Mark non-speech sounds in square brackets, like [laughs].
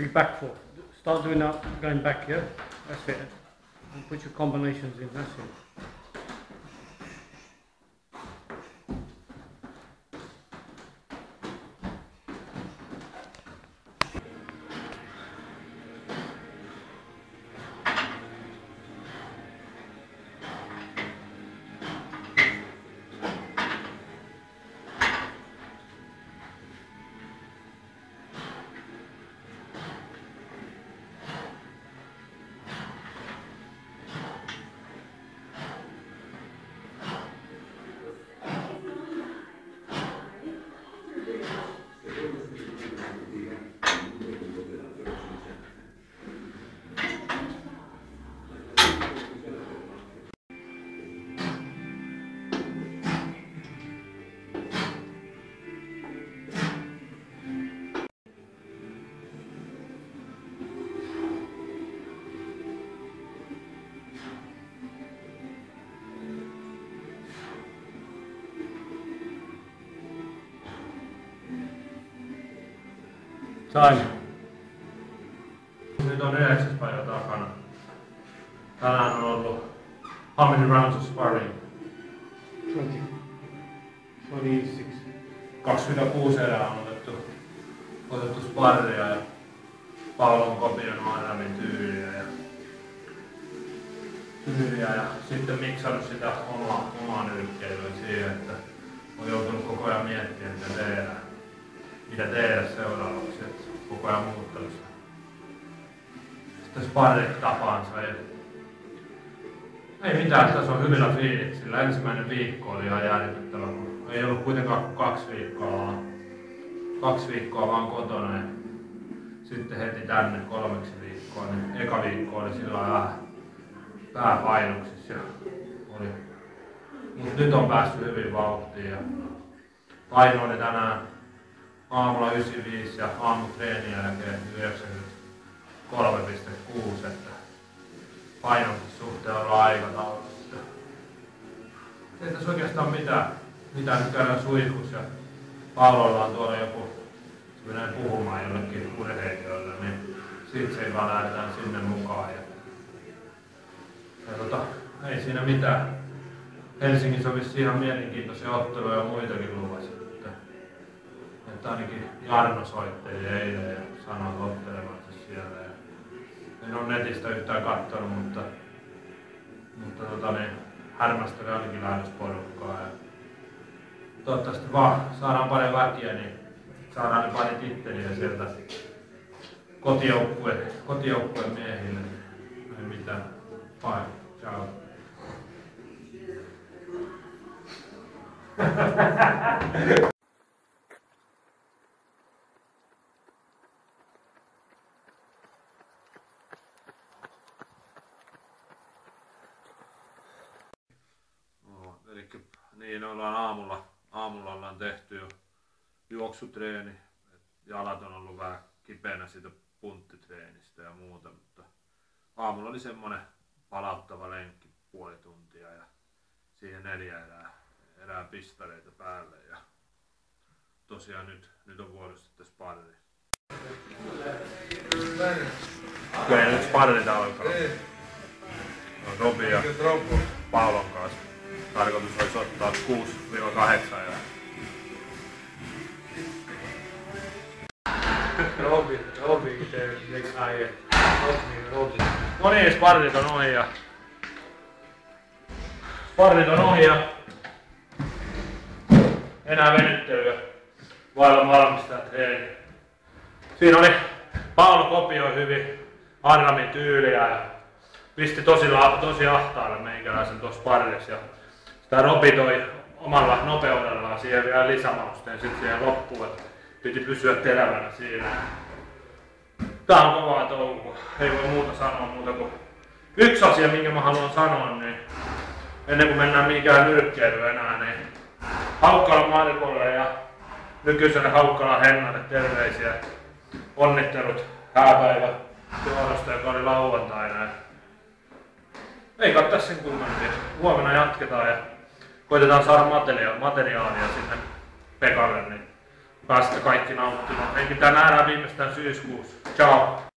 Three back four. Start doing that, going back, yeah? That's it. And put your combinations in, that's it. Time. Nyt on yhdeksäs päivä takana. Tänään on ollut How many rounds of sparring? 20. 26. 26 erää on otettu, otettu sparria ja Paulon kopion Adamin tyyliä ja, tyyliä ja sitten miksannut sitä omaa, omaa nyrkkeilyä siihen, että on joutunut koko ajan miettimään mitä tehdä, mitä tehdä seuraavaksi, koko ajan sitä sparrit tapaansa. Ja ei mitään, tässä on hyvillä fiiliksillä. Ensimmäinen viikko oli ihan järkyttävä, kun ei ollut kuitenkaan kaksi viikkoa vaan, kaksi viikkoa vaan kotona. Ja sitten heti tänne kolmeksi viikkoa, niin eka viikko oli sillä lailla vähän pääpainuksissa ja oli. Mut nyt on päässyt hyvin vauhtiin ja paino tänään aamulla 95 ja aamutreenin jälkeen 93,6, että painonkin suhteen olla aikataulussa. Ei tässä oikeastaan mitään, mitään nyt käydään suihkus ja pallolla on tuolla joku, se menee puhumaan jollekin urheilijoille, niin siitä se vaan lähdetään sinne mukaan. Ja, ja tota, ei siinä mitään. Helsingissä vissiin ihan mielenkiintoisia otteluja ja muitakin luvassa. Että, ainakin Jarno soitteli eilen ja sanoi ottelevansa siellä. Ja en ole netistä yhtään katsonut, mutta, mutta tota, niin, härmästeli ainakin lähdösporukkaa. Ja toivottavasti vaan saadaan paljon väkiä, niin saadaan ne pari titteliä sieltä kotijoukkueen, kotijoukkueen miehille. Ei mitään. Bye. Ciao. No, [laughs] niin ollaan aamulla, aamulla ollaan tehty jo juoksutreeni. Jalat on ollut vähän kipeänä siitä punttitreenistä ja muuta, mutta aamulla oli semmonen palauttava lenkki puoli tuntia ja siihen neljä erää, erää pistareita päälle ja tosiaan nyt, nyt on vuorossa sitten sparri. Kyllä nyt sparrit alkaa. No, Robi ja Paulon kanssa. Tarkoitus olisi ottaa 6-8 ja Robi, Robi, se next high. Robi, Robi. No niin, sparrit on ohi ja... Sparrit on ohi ja... Enää venyttelyä. Vailla valmistaa treeni. Siinä oli Paolo kopioi hyvin Arramin tyyliä ja pisti tosi, tosi ahtaalle meikäläisen tuossa sparrissa. Sitä Robi toi omalla nopeudellaan siihen vielä lisämausteen sitten siihen loppuun, että piti pysyä terävänä siinä. Tää on kovaa touhua. Ei voi muuta sanoa muuta kuin yksi asia, minkä mä haluan sanoa, niin ennen kuin mennään mihinkään nyrkkeilyyn enää, niin Haukkalan Markolle ja nykyiselle Haukkalan Hennalle terveisiä. Onnittelut hääpäivä johdosta, joka oli lauantaina. Ei kai tässä sen kummempia. Huomenna jatketaan ja koitetaan saada materiaalia, materiaalia sinne Pekalle, niin pääsette kaikki nauttimaan. Ehditään nähdään viimeistään syyskuussa. Ciao!